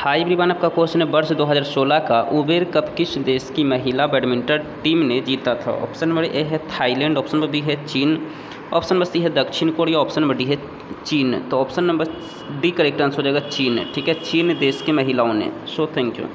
High everyone आपका question है वर्ष 2016 का उबेर कप किस देश की महिला बैडमिंटन टीम ने जीता था? ऑप्शन नंबर ए है थाईलैंड, ऑप्शन नंबर बी है चीन, ऑप्शन नंबर सी है दक्षिण कोरिया, ऑप्शन नंबर डी है चीन। तो option number D correct answer हो जाएगा चीन। ठीक है, चीन देश की महिलाओं ने। So thank you